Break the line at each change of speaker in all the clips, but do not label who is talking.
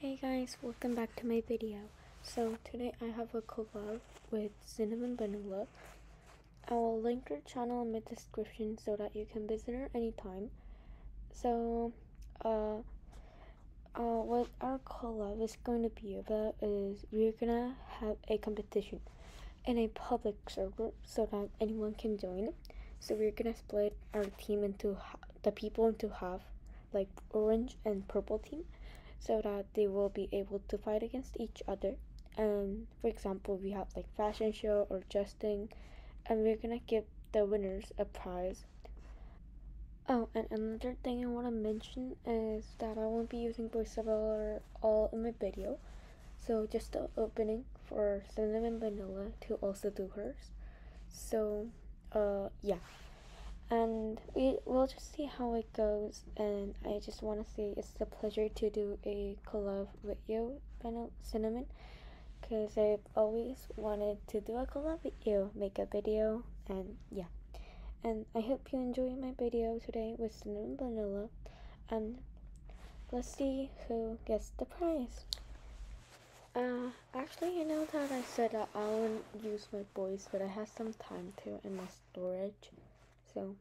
Hey guys, welcome back to my video. So today I have a collab with Cinnamon Vanilla. I will link her channel in the description so that you can visit her anytime. So, uh, uh, what our collab is going to be about is we're gonna have a competition in a public server so that anyone can join. So we're gonna split our team into the people into half, like orange and purple team so that they will be able to fight against each other. And for example, we have like fashion show or justing, and we're gonna give the winners a prize. Oh, and another thing I want to mention is that I won't be using voiceover all in my video, so just the opening for Cinnamon Vanilla to also do hers. So, uh, yeah and we will just see how it goes. And i just want to say it's a pleasure to do a collab with you cinnamon because i've always wanted to do a collab with you make a video and yeah. And i hope you enjoy my video today with cinnamon vanilla. And let's see who gets the prize. Uh, actually, I know that I said that I wouldn't use my voice, but I have some time to in my storage. So,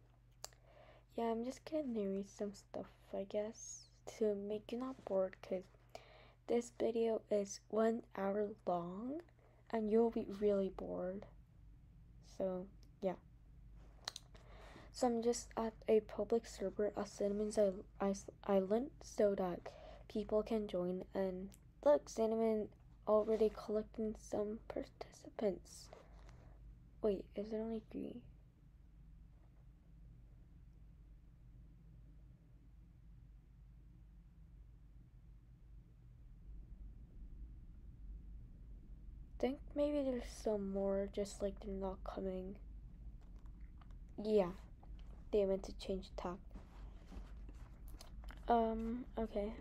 yeah, I'm just gonna narrate some stuff, I guess, to make you not bored, because this video is one hour long, and you'll be really bored. So, yeah. So I'm just at a public server at Cinnamon's Island so that people can join. And look, Cinnamon already collecting some participants. Wait, is it only three? Think maybe there's some more, just like they're not coming. Yeah, they meant to change tack. Um, okay.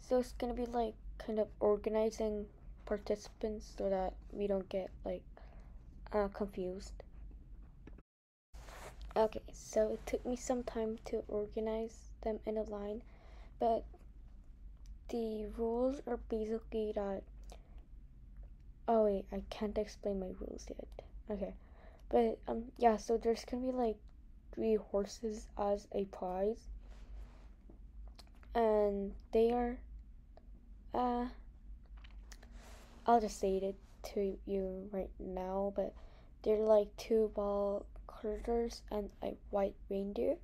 So it's gonna be like kind of organizing participants so that we don't get like uh, confused. Okay, so it took me some time to organize them in a line, but the rules are basically that Oh wait, I can't explain my rules yet. Okay. But um yeah, so there's gonna be like three horses as a prize. And they are uh I'll just say it to you right now, but they're like two ball critters and a white reindeer.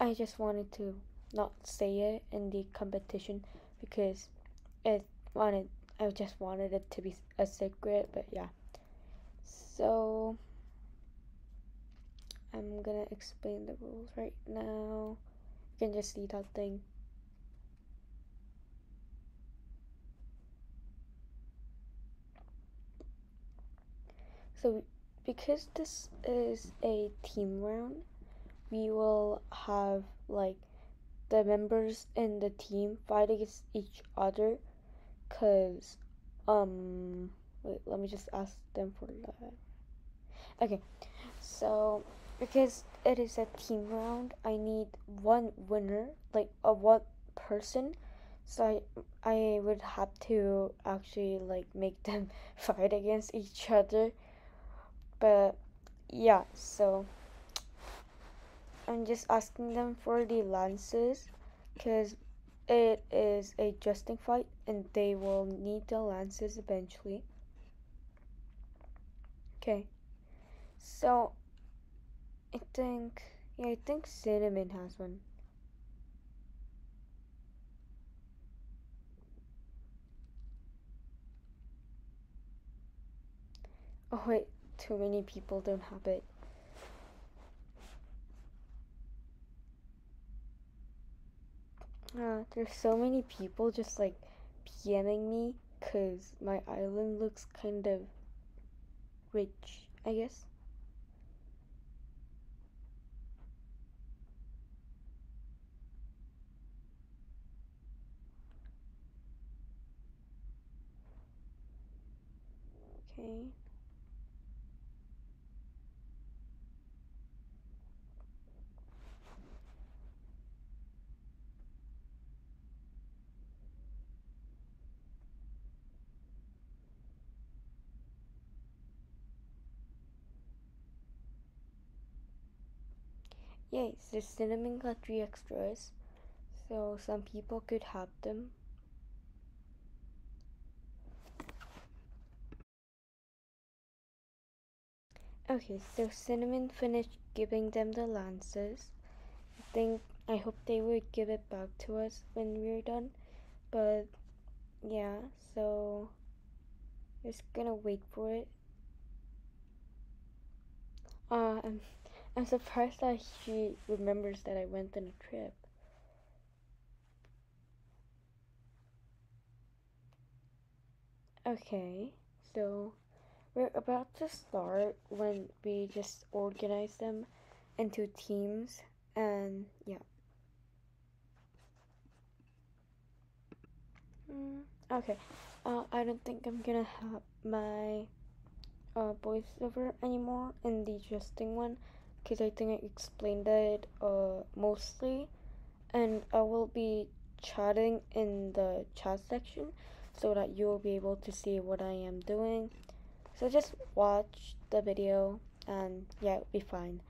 I just wanted to not say it in the competition because it wanted I just wanted it to be a secret, but yeah. So I'm gonna explain the rules right now. You can just see that thing. So because this is a team round, we will have like the members in the team fight against each other Cause, um, wait, let me just ask them for that. Okay, so because it is a team round, I need one winner, like a one person. So I, I would have to actually like make them fight against each other. But yeah, so I'm just asking them for the lances because it is a justing fight and they will need the lances eventually. Okay. So I think yeah, I think cinnamon has one. Oh wait, too many people don't have it. Uh, there's so many people just like PMing me because my island looks kind of rich, I guess. Okay. Yay, so Cinnamon got three extras, so some people could have them. Okay, so Cinnamon finished giving them the lances. I think, I hope they would give it back to us when we're done. But, yeah, so, just gonna wait for it. Uh, I'm, I'm surprised that she remembers that I went on a trip. Okay, so we're about to start when we just organize them into teams and yeah. Mm, okay, uh, I don't think I'm gonna have my uh, voiceover anymore in the adjusting one because I think I explained it uh, mostly and I will be chatting in the chat section so that you will be able to see what I am doing. So just watch the video and yeah, it'll be fine.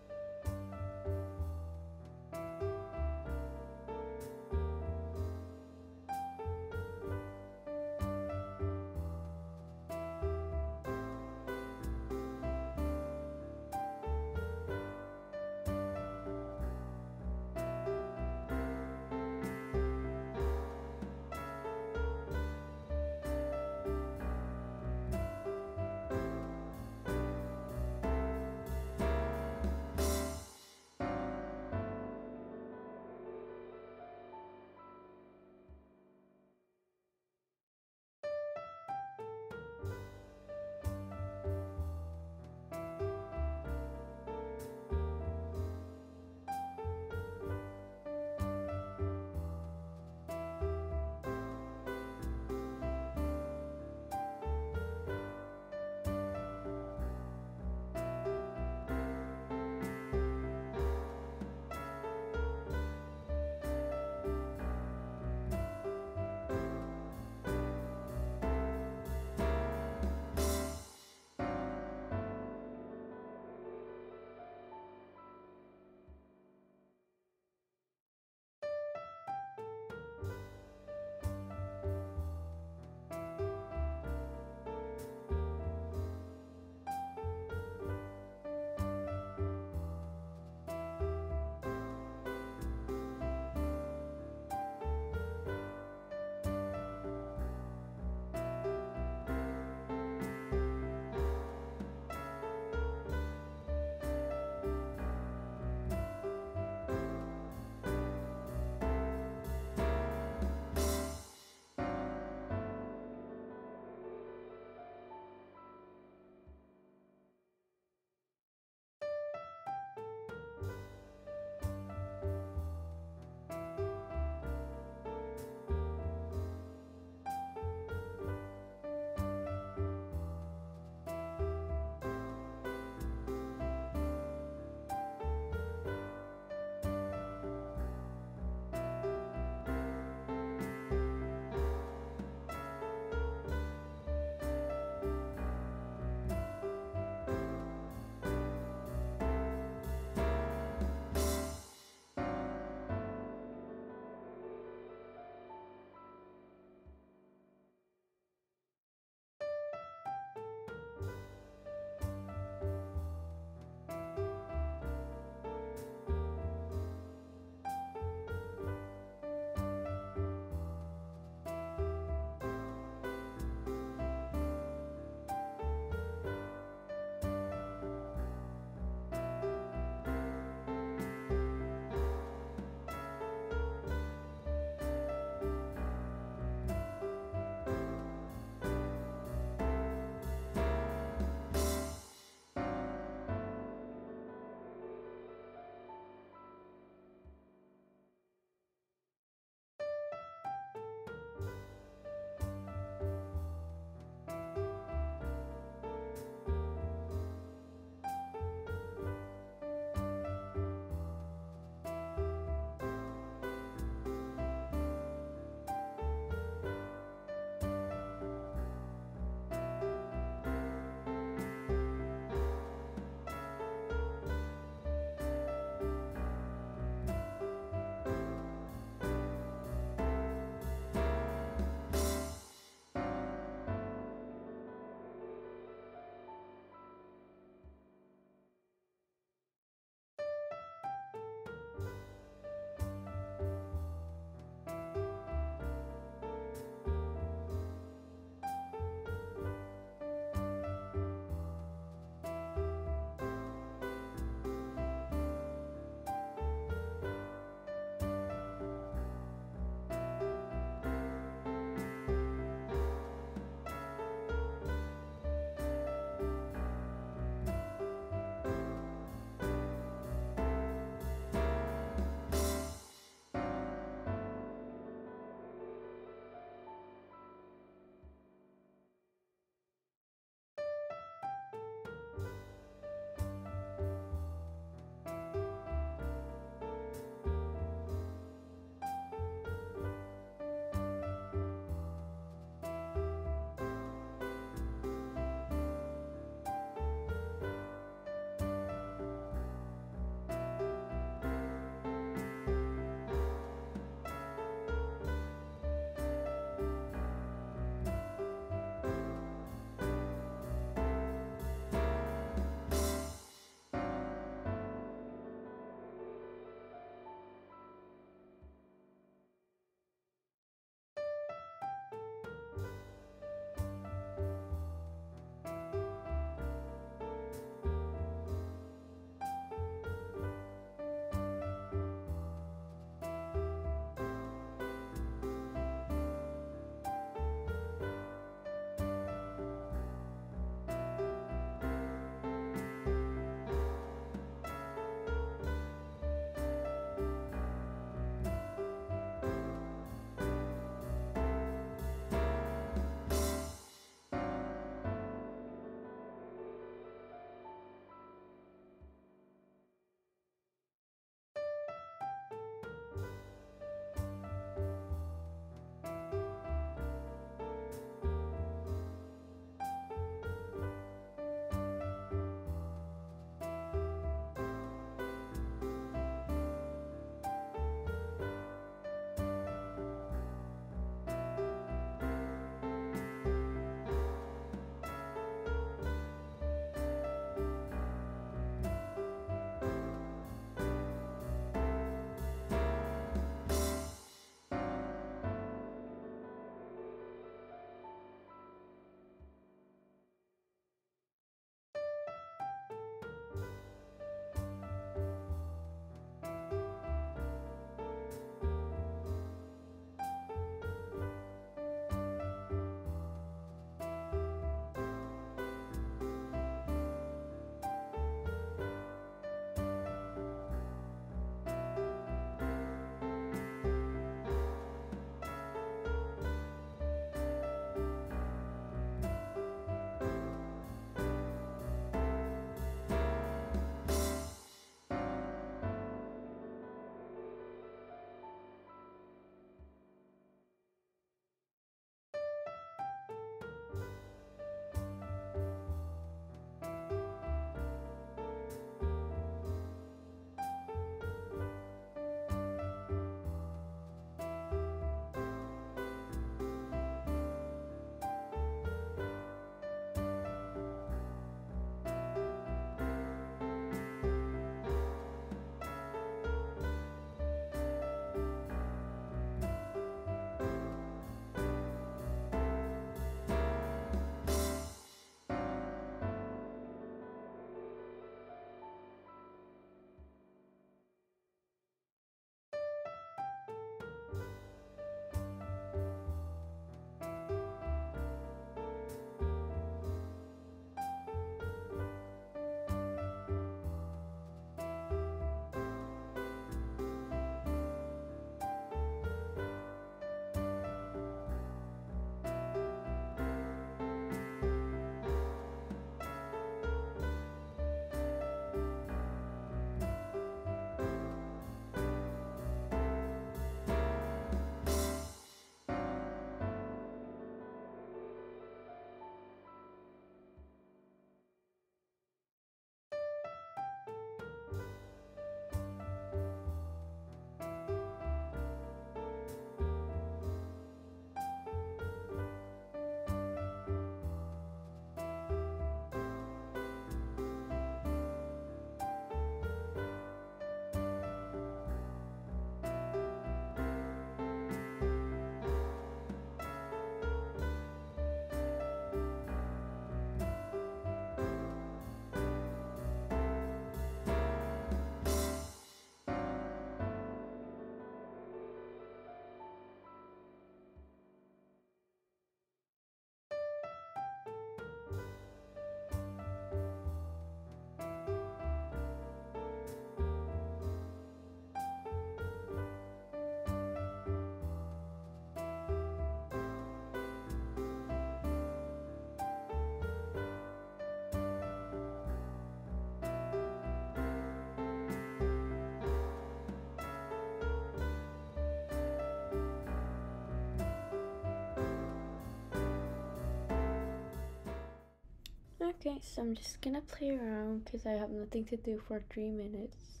Okay, so I'm just gonna play around because I have nothing to do for three minutes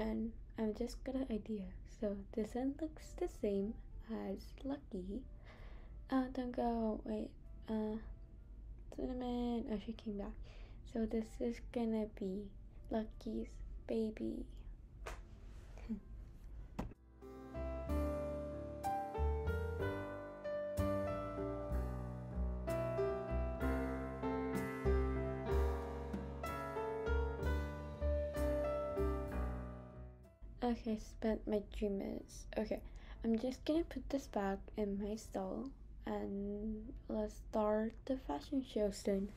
and I'm just got an idea. So this end looks the same as Lucky. Uh, don't go, wait, uh, Cinnamon, oh she came back. So this is gonna be Lucky's baby. Okay, spent my three minutes. Okay, I'm just gonna put this back in my stall and let's start the fashion show soon.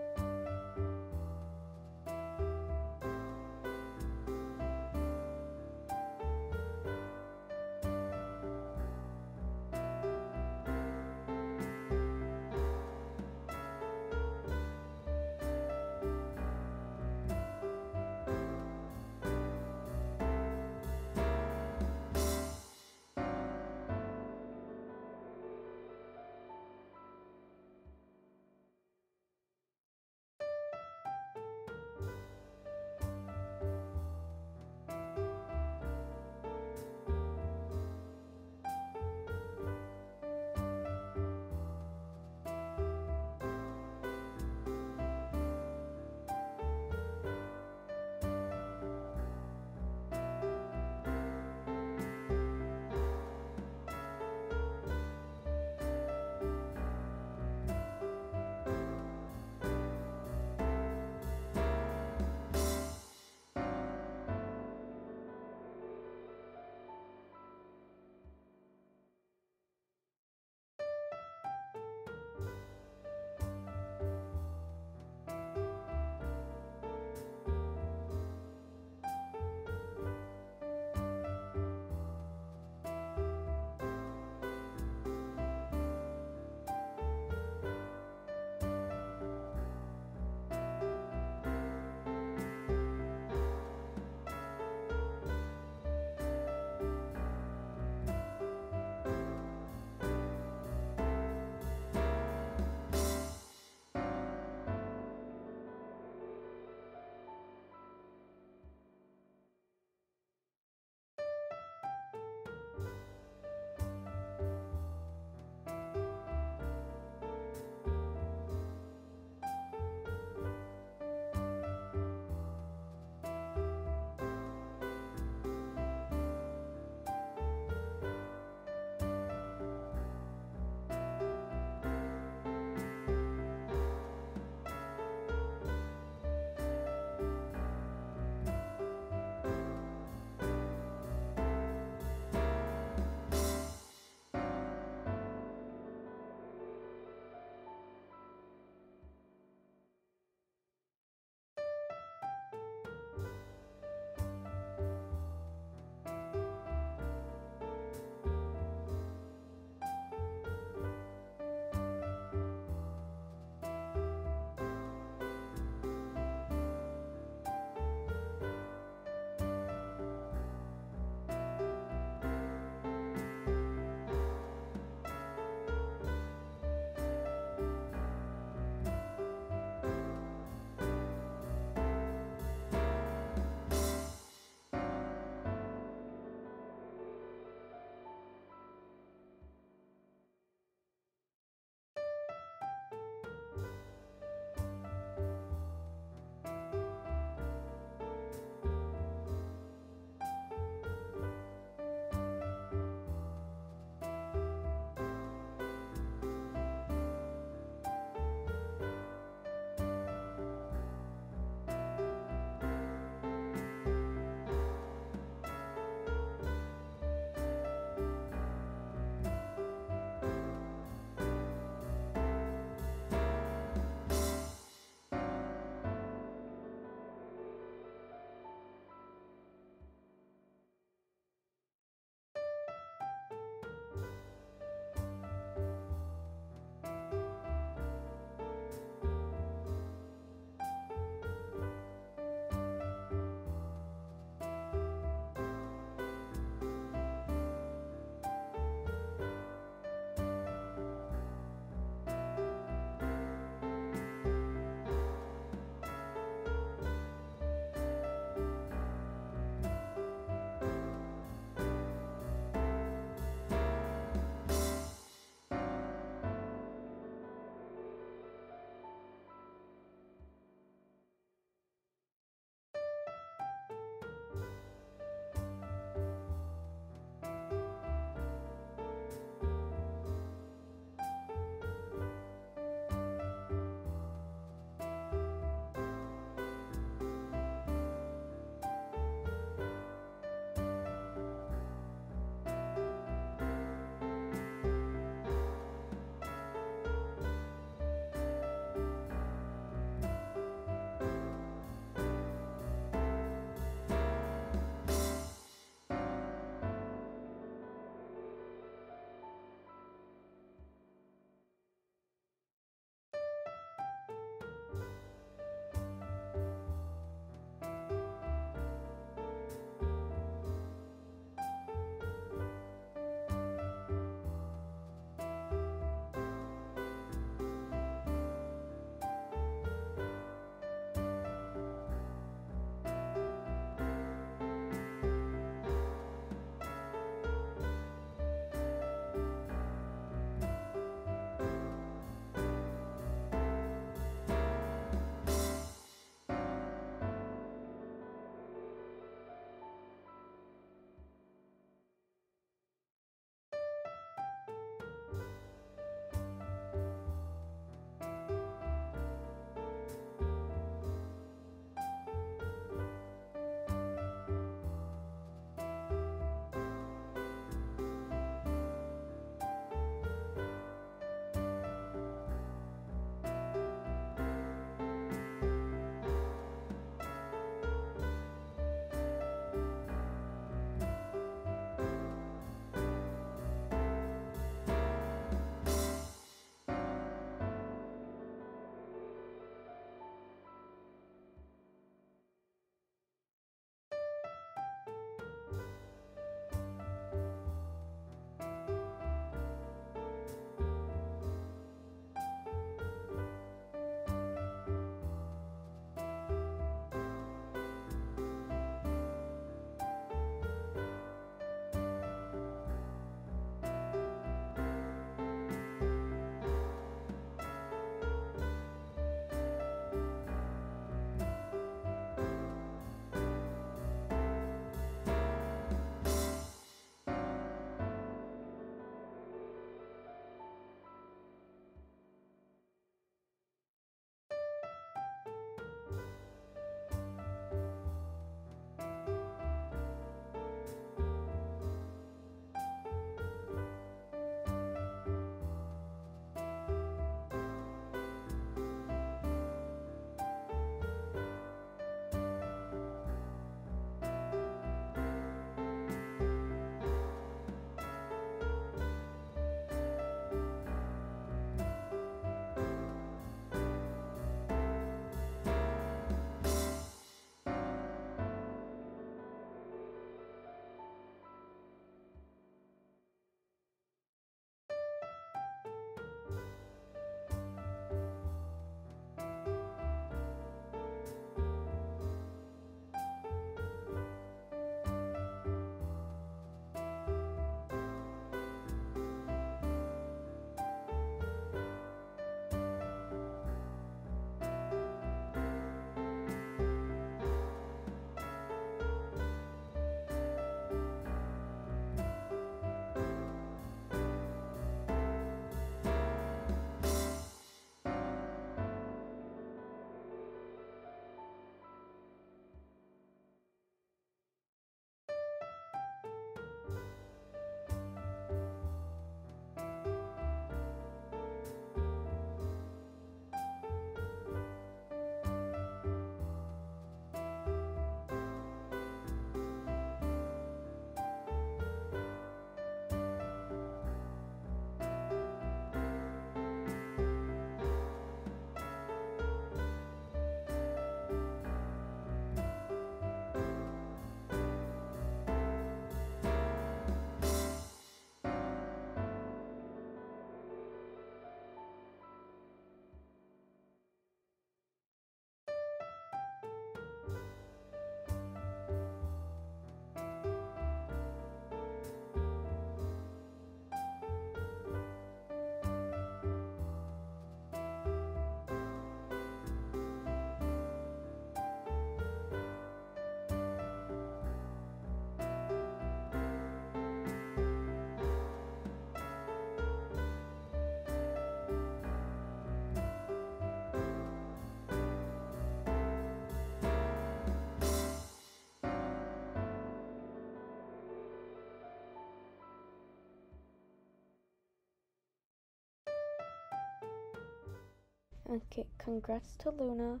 Okay, congrats to Luna.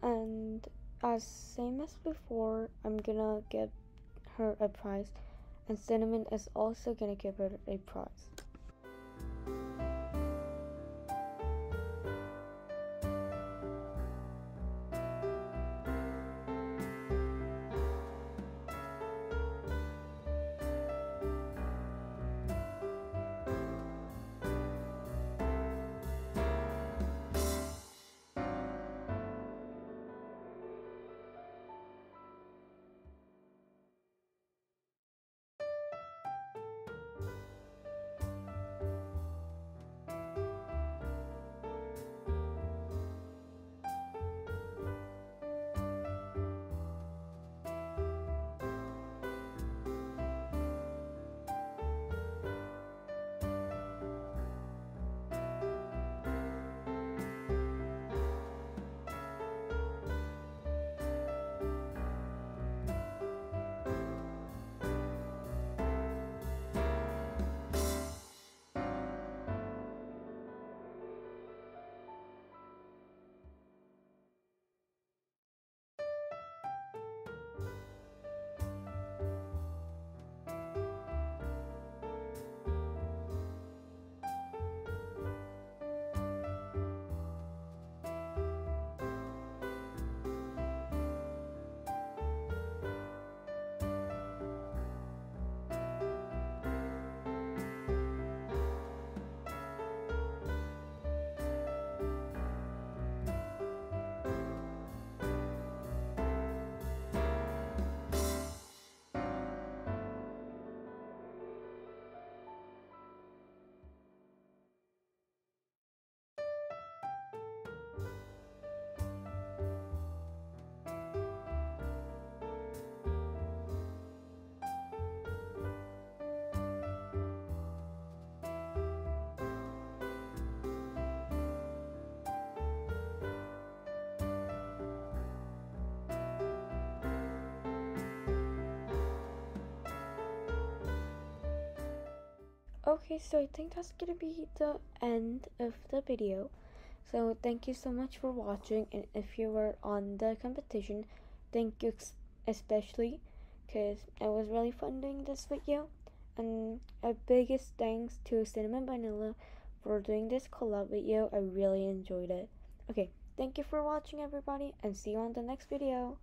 And as same as before, I'm gonna give her a prize. And Cinnamon is also gonna give her a prize. Okay, so I think that's gonna be the end of the video. So thank you so much for watching and if you were on the competition, thank you especially because it was really fun doing this video. And a biggest thanks to Cinnamon Vanilla for doing this collab video. I really enjoyed it. Okay, thank you for watching everybody and see you on the next video.